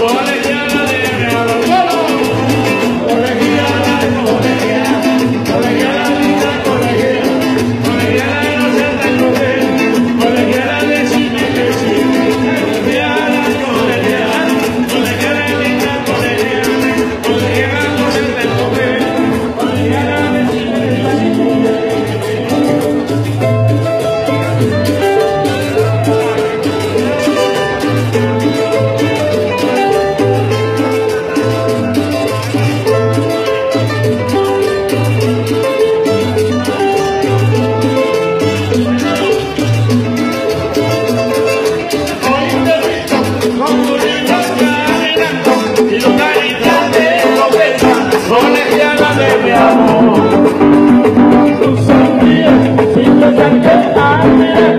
Olha aqui, corazones llena de mi amor. Tú sonríes y yo te